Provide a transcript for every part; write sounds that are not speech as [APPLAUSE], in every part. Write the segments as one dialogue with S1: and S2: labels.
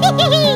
S1: Woohoo! [LAUGHS]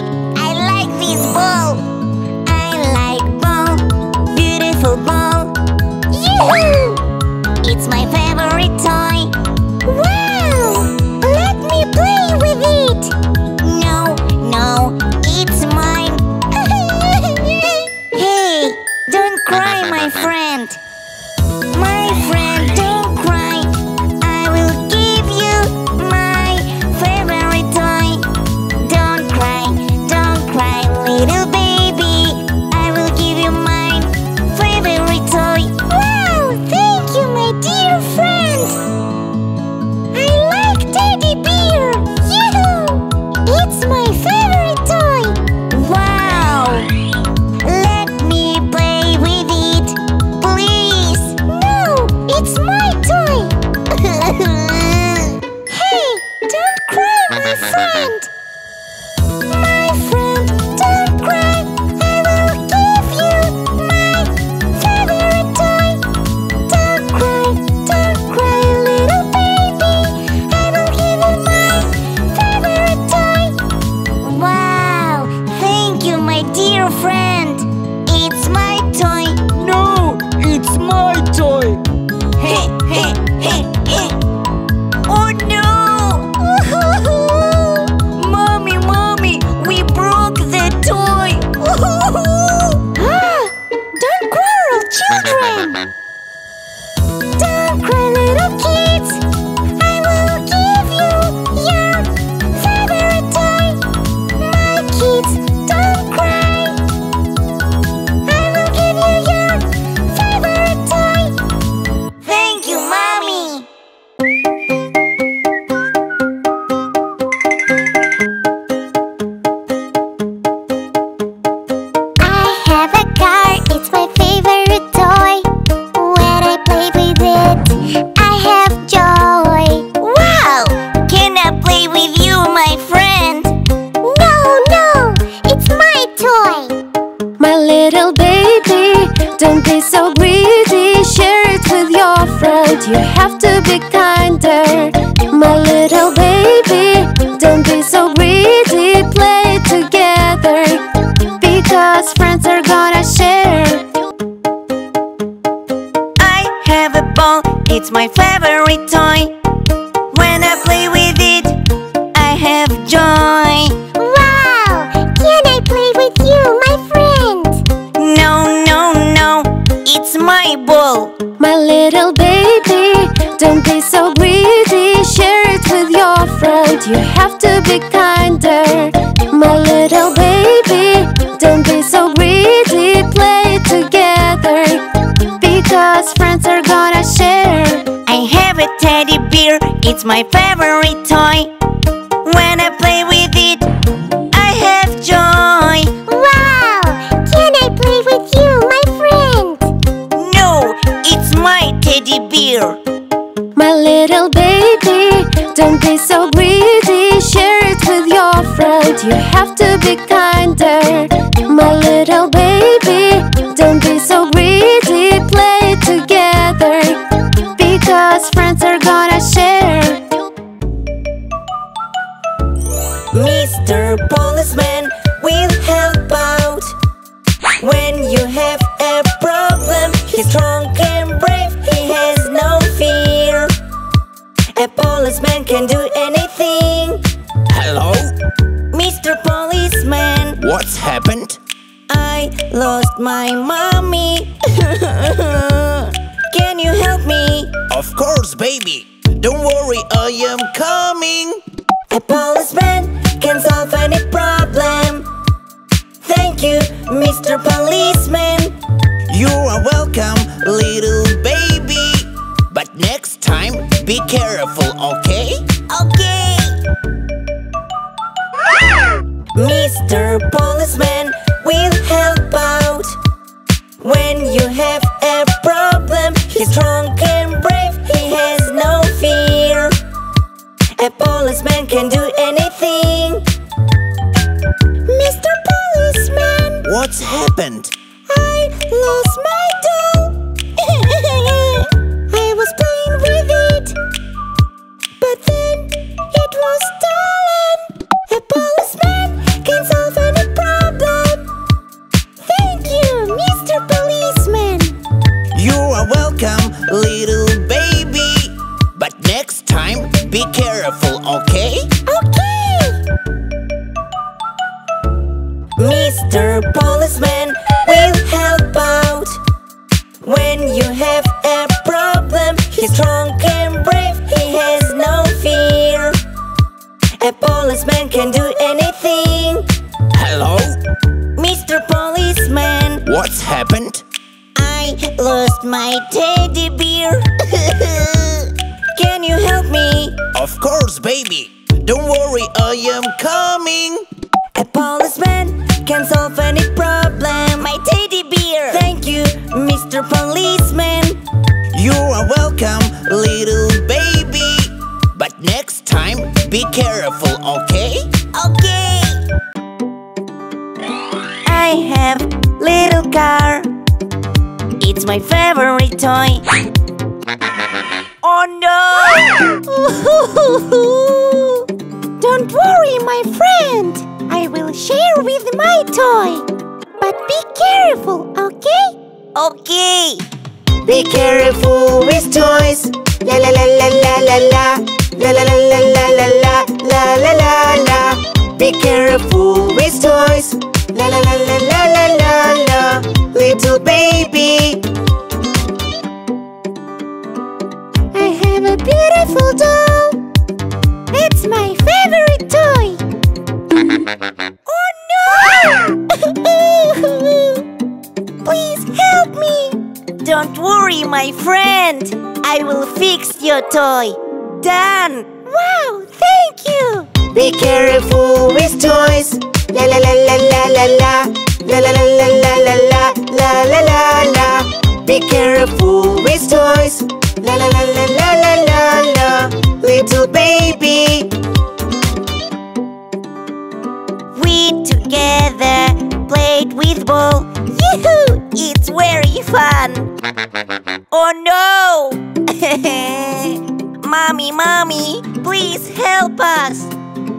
S1: friend. You have
S2: to be kinder. Don't be so greedy. Share
S1: it with
S2: your friend. You have to be kinder. My little baby, don't be so greedy. Play together because friends are gonna share.
S1: I have a teddy bear, it's my favorite toy. When I play with
S2: don't be so greedy. Share it with your friend. You have to be kinder. My little baby, don't be so greedy. Play together because friends are gonna share.
S1: Mr. Policeman will help out. When you have a problem, he's strong can do anything.
S3: Hello?
S1: Mr. Policeman,
S3: What's happened?
S1: I lost my mommy. [LAUGHS] can you help me?
S3: Of course, baby. Don't worry, I am coming.
S1: A policeman can solve any problem. Thank you, Mr. Policeman.
S3: You are welcome, little baby. But next time, be careful, okay?
S1: Okay. Mr. Policeman will help out. When you have a problem, he's strong and brave, he has no fear. A policeman can do anything. Mr. Policeman,
S3: What's happened?
S1: welcome, little baby But next time, be careful, okay? Okay! Mr. Policeman will help out When you have a problem He's strong and brave, he has no fear A policeman can do anything my teddy bear. [LAUGHS] can you help me?
S3: Of course, baby. Don't worry, I am coming.
S1: A policeman can solve any problem. My teddy bear. Thank you, Mr. Policeman.
S3: You are welcome, little baby. But next time, be careful, okay?
S1: Okay. I have little car. It's my favorite toy. Oh no! Don't worry, my friend. I will share with my toy. But be careful, okay? Okay.
S3: Be careful with toys. La la la la la la la. La la la la la la la la la la la. Be careful with toys. La la la la la la la la. Little baby.
S2: I have a beautiful doll. It's my favorite toy. [LAUGHS]
S1: Oh no! [LAUGHS] Please help me! Don't worry, my friend. I will fix your toy. Done! Wow, thank you!
S3: Be careful with toys. La la la la la la la. La la la la la la la la la la la. Be careful with toys. La la la la la la la la. Little baby.
S1: We together played with ball. Yoo-hoo! It's very fun. Oh no! mommy, mommy, please help us.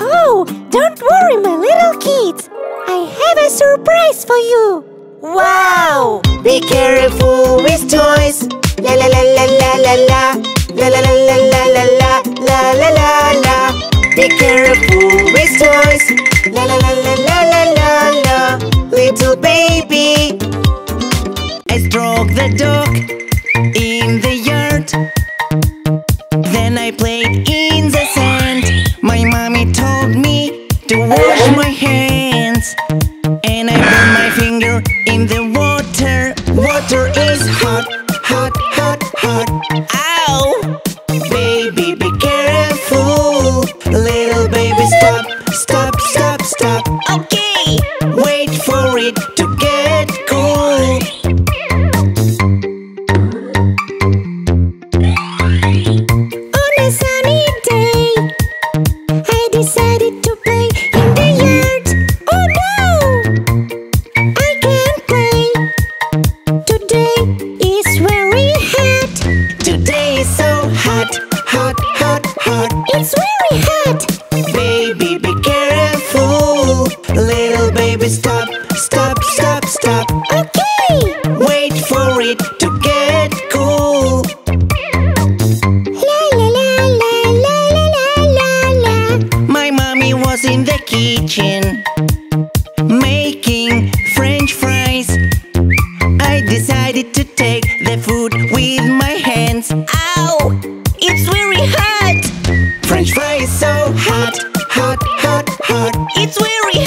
S2: Oh, don't worry, my little kids. I have a surprise for you!
S1: Wow!
S3: Be careful with toys! La la la la la la la La la la la la la la La la la la Be careful with toys! La la la la la la la la Little baby I stroke the dog in the yard Then I played water. Kitchen making french fries. I decided to take the food with my hands.
S1: Ow! It's very hot!
S3: French fries so hot, hot, hot, hot.
S1: It's very